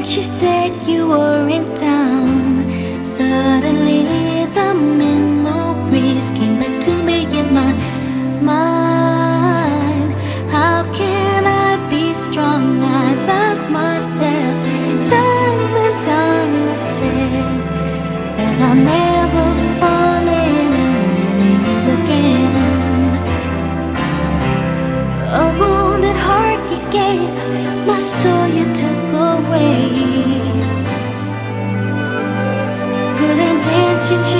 and she said you were in town. Suddenly, the memories came back to me in my mind. How can I be strong? I've asked myself time and time. I've said that I'll never fall in love again. A wounded heart you gave, my soul you took intentions you